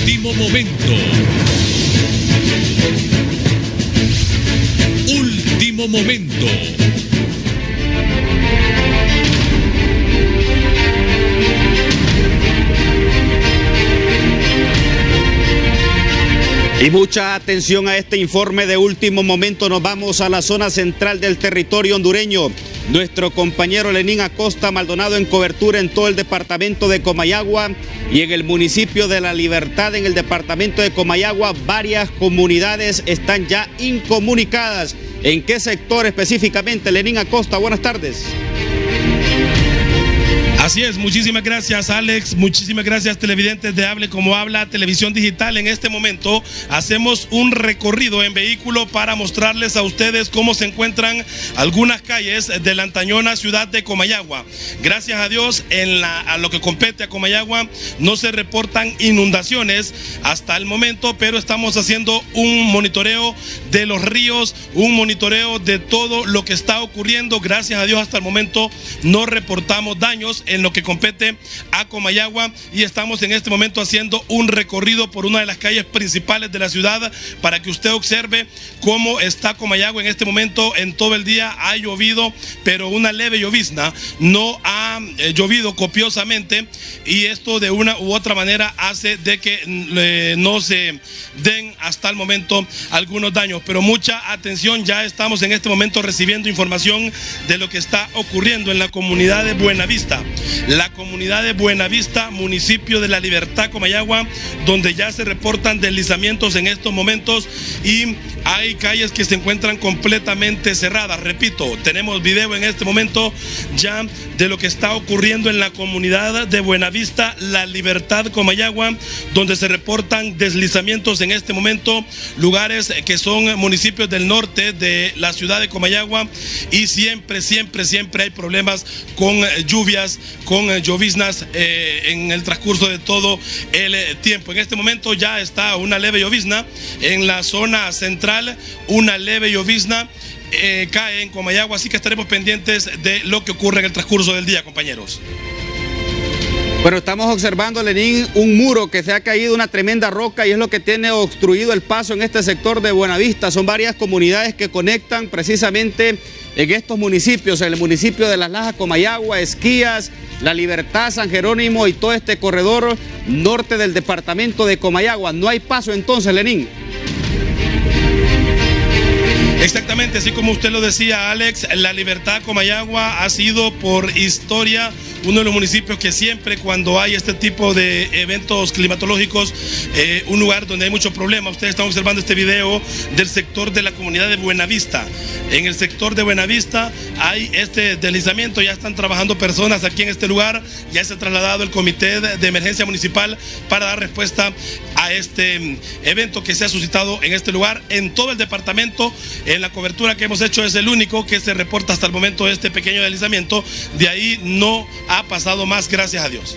Último momento. Último momento. Y mucha atención a este informe de último momento. Nos vamos a la zona central del territorio hondureño. Nuestro compañero Lenín Acosta Maldonado en cobertura en todo el departamento de Comayagua y en el municipio de La Libertad, en el departamento de Comayagua, varias comunidades están ya incomunicadas. ¿En qué sector específicamente? Lenín Acosta, buenas tardes. Así es, muchísimas gracias Alex, muchísimas gracias televidentes de Hable como habla Televisión Digital. En este momento hacemos un recorrido en vehículo para mostrarles a ustedes cómo se encuentran algunas calles de la antañona ciudad de Comayagua. Gracias a Dios, en la, a lo que compete a Comayagua no se reportan inundaciones hasta el momento, pero estamos haciendo un monitoreo de los ríos, un monitoreo de todo lo que está ocurriendo. Gracias a Dios hasta el momento no reportamos daños en lo que compete a Comayagua y estamos en este momento haciendo un recorrido por una de las calles principales de la ciudad para que usted observe cómo está Comayagua en este momento. En todo el día ha llovido, pero una leve llovizna, no ha eh, llovido copiosamente y esto de una u otra manera hace de que eh, no se den hasta el momento algunos daños. Pero mucha atención, ya estamos en este momento recibiendo información de lo que está ocurriendo en la comunidad de Buenavista la comunidad de Buenavista, municipio de la Libertad, Comayagua, donde ya se reportan deslizamientos en estos momentos y hay calles que se encuentran completamente cerradas. Repito, tenemos video en este momento ya de lo que está ocurriendo en la comunidad de Buenavista, La Libertad, Comayagua, donde se reportan deslizamientos en este momento, lugares que son municipios del norte de la ciudad de Comayagua y siempre, siempre, siempre hay problemas con lluvias, con lloviznas eh, en el transcurso de todo el tiempo. En este momento ya está una leve llovizna en la zona central, una leve llovizna. Eh, cae en Comayagua, así que estaremos pendientes de lo que ocurre en el transcurso del día, compañeros. Bueno, estamos observando, Lenín, un muro que se ha caído, una tremenda roca y es lo que tiene obstruido el paso en este sector de Buenavista. Son varias comunidades que conectan precisamente en estos municipios, en el municipio de Las Lajas, Comayagua, Esquías, La Libertad, San Jerónimo y todo este corredor norte del departamento de Comayagua. No hay paso entonces, Lenín. Exactamente, así como usted lo decía, Alex, la libertad Comayagua ha sido por historia uno de los municipios que siempre cuando hay este tipo de eventos climatológicos, eh, un lugar donde hay muchos problemas. Ustedes están observando este video del sector de la comunidad de Buenavista. En el sector de Buenavista hay este deslizamiento, ya están trabajando personas aquí en este lugar, ya se ha trasladado el comité de emergencia municipal para dar respuesta a este mm, evento que se ha suscitado en este lugar, en todo el departamento. En la cobertura que hemos hecho es el único que se reporta hasta el momento este pequeño deslizamiento. De ahí no ha pasado más, gracias a Dios.